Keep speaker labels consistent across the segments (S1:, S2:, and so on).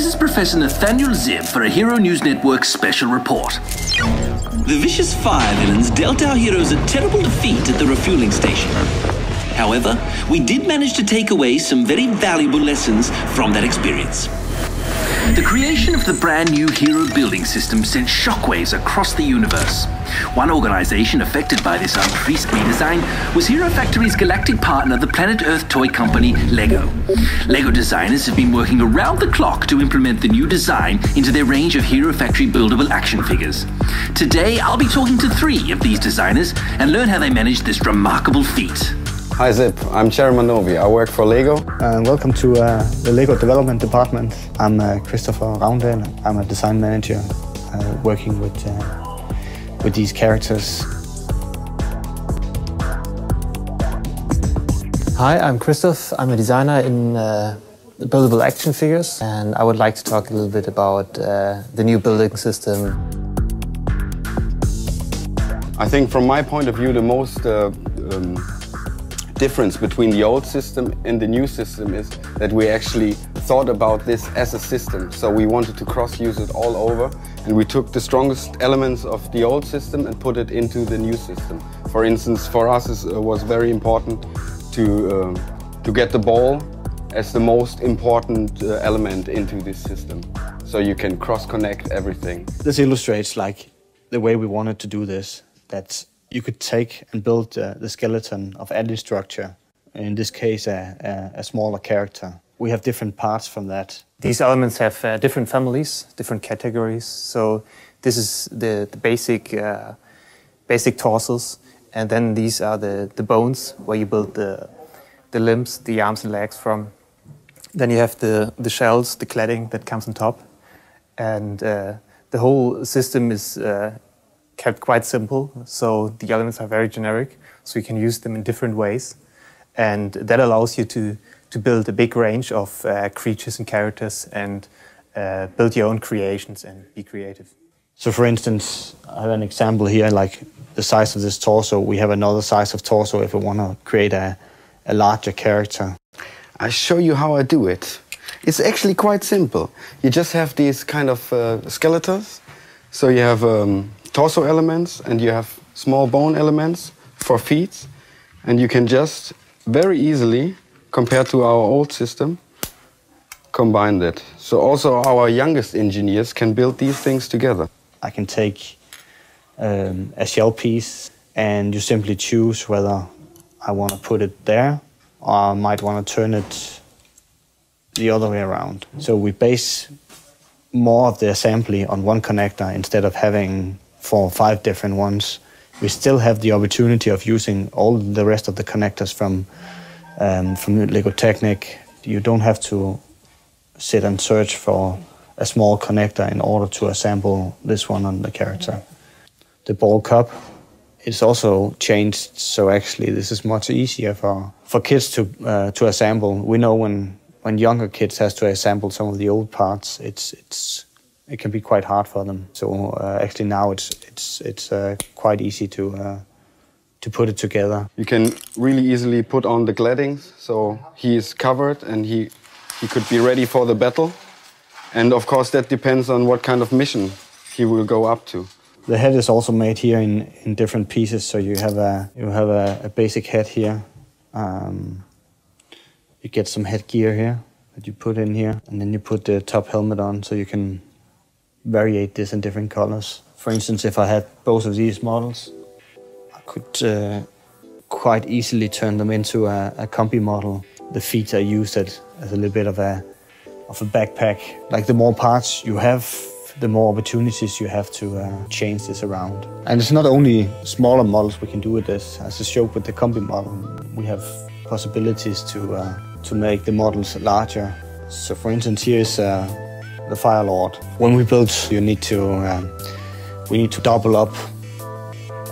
S1: This is Professor Nathaniel Zib for a Hero News Network special report.
S2: The vicious fire villains dealt our heroes a terrible defeat at the refueling station. However, we did manage to take away some very valuable lessons from that experience.
S1: The creation of the brand new hero building system sent shockwaves across the universe. One organization affected by this unprecedented design was Hero Factory's galactic partner, the Planet Earth toy company LEGO. LEGO designers have been working around the clock to implement the new design into their range of Hero Factory buildable action figures. Today, I'll be talking to three of these designers and learn how they managed this remarkable feat.
S3: Hi Zib, I'm Chairman Novi. I work for Lego.
S4: Uh, welcome to uh, the Lego Development Department. I'm uh, Christopher Ravndal. I'm a design manager uh, working with, uh, with these characters.
S5: Hi, I'm Christoph. I'm a designer in uh, buildable action figures, and I would like to talk a little bit about the new building system.
S3: I think from my point of view, the most um, difference between the old system and the new system is that we actually thought about this as a system. So we wanted to cross-use it all over and we took the strongest elements of the old system and put it into the new system. For instance, for us it uh, was very important to, um, to get the ball as the most important uh, element into this system. So you can cross-connect everything.
S4: This illustrates like the way we wanted to do this. That you could take and build uh, the skeleton of any structure, in this case, a, a, a, smaller character. We have different parts from that.
S5: These elements have uh, different families, different categories. So this is the, the basic, uh, basic torsos, and then these are the, the bones where you build the, the limbs, the arms and legs from. Then you have the, the shells, the cladding that comes on top. And uh, the whole system is uh, kept quite simple. So the elements are very generic, so you can use them in different ways. And that allows you to, to build a big range of uh, creatures and characters and uh, build your own creations and be creative.
S4: So for instance, I have an example here, like the size of this torso. We have another size of torso if we want to create a, a larger character.
S3: I show you how I do it. It's actually quite simple. You just have these kind of uh, skeletons. So you have um, torso elements and you have small bone elements for feet. And you can just very easily, compared to our old system, combine that. So also our youngest engineers can build these things together.
S4: I can take um, a shell piece and you simply choose whether I want to put it there or I might want to turn it the other way around. So we base more of the assembly on one connector instead of having four or five different ones, we still have the opportunity of using all the rest of the connectors from um, from Lego Technic. You don't have to sit and search for a small connector in order to assemble this one on the character. The ball cup is also changed, so actually this is much easier for, for kids to uh, to assemble. We know when when younger kids has to assemble some of the old parts, it's it's it can be quite hard for them. So uh, actually now it's it's it's uh, quite easy to uh, to put it together.
S3: You can really easily put on the claddings, so he is covered and he he could be ready for the battle. And of course that depends on what kind of mission he will go up to.
S4: The head is also made here in, in different pieces. So you have a you have a, a basic head here. Um, you get some headgear here that you put in here, and then you put the top helmet on, so you can variate this in different colors. For instance, if I had both of these models, I could uh, quite easily turn them into a, a combi model. The feet are used as as a little bit of a of a backpack. Like the more parts you have, the more opportunities you have to uh, change this around. And it's not only smaller models we can do with this. As I showed with the combi model, we have possibilities to uh, to make the models larger. So for instance, here's uh, the Fire Lord. When we build, you need to um, we need to double up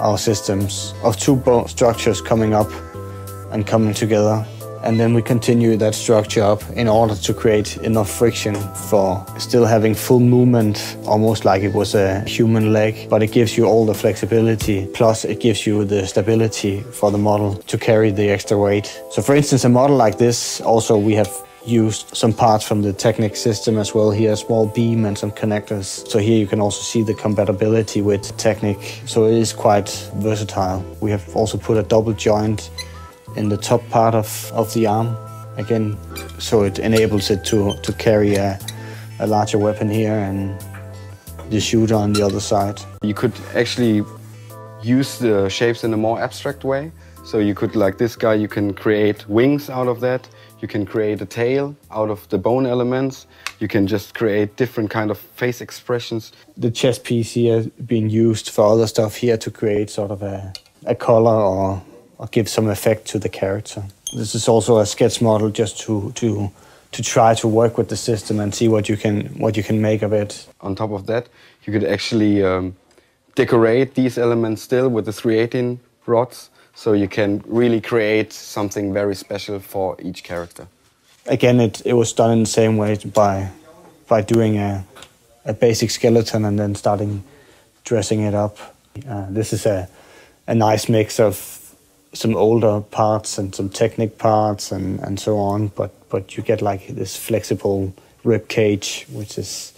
S4: our systems of two structures coming up and coming together. And then we continue that structure up in order to create enough friction for still having full movement, almost like it was a human leg, but it gives you all the flexibility, plus it gives you the stability for the model to carry the extra weight. So for instance, a model like this, also we have used some parts from the Technic system as well here, a small beam and some connectors. So here you can also see the compatibility with Technic. So it is quite versatile. We have also put a double joint in the top part of, of the arm again, so it enables it to, to carry a, a larger weapon here and the shooter on the other side.
S3: You could actually use the shapes in a more abstract way. So you could, like this guy, you can create wings out of that. You can create a tail out of the bone elements. You can just create different kind of face expressions.
S4: The chest piece here being used for other stuff here to create sort of a, a color or, or give some effect to the character. This is also a sketch model just to, to, to try to work with the system and see what you can, what you can make of it.
S3: On top of that, you could actually um, decorate these elements still with the 318 rods so you can really create something very special for each character.
S4: Again, it, it was done in the same way by, by doing a, a basic skeleton and then starting dressing it up. Uh, this is a, a nice mix of some older parts and some Technic parts and, and so on, but, but you get like this flexible rib cage, which is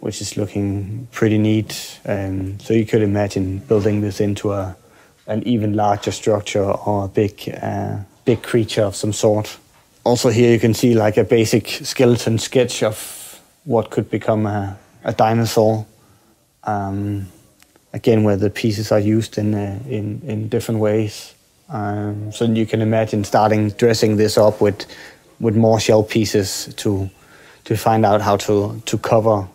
S4: which is looking pretty neat. Um, so you could imagine building this into a an even larger structure or a big, uh, big creature of some sort. Also here you can see like a basic skeleton sketch of what could become a, a dinosaur. Um, again, where the pieces are used in, uh, in, in different ways. Um, so you can imagine starting dressing this up with, with more shell pieces to, to find out how to, to cover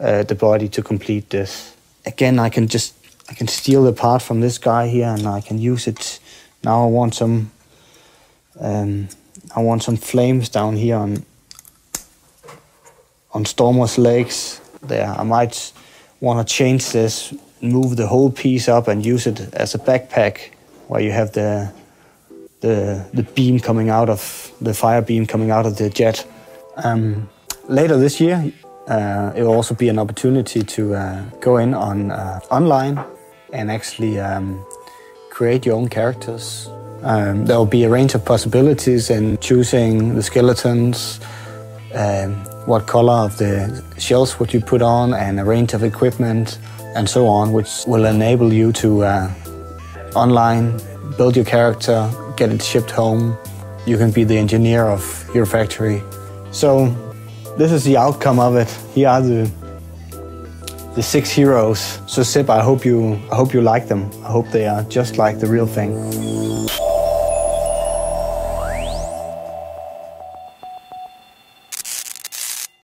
S4: uh, the body to complete this. Again, I can just I can steal the part from this guy here and I can use it. Now I want some um, I want some flames down here on on Stormer's legs there. I might want to change this, move the whole piece up and use it as a backpack where you have the the the beam coming out of the fire beam coming out of the jet. Um, later this year, uh, it will also be an opportunity to uh, go in on uh, online and actually um, create your own characters. Um, there will be a range of possibilities in choosing the skeletons, um, what color of the shells would you put on, and a range of equipment, and so on, which will enable you to uh, online build your character, get it shipped home. You can be the engineer of your factory. So this is the outcome of it. Here are the the six heroes. So Zib, I hope you I hope you like them. I hope they are just like the real thing.